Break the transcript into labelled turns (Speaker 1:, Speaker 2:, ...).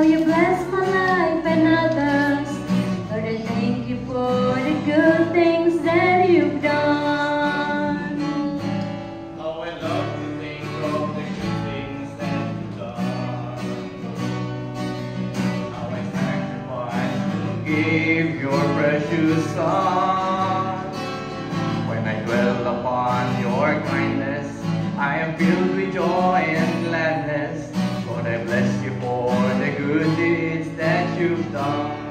Speaker 1: how you bless my life and others. but I thank you for the good things that you've done.
Speaker 2: How I love to think of the good things that you've done. How I sacrifice you gave your precious son. When I dwell upon your kindness, I am filled with joy and you've done.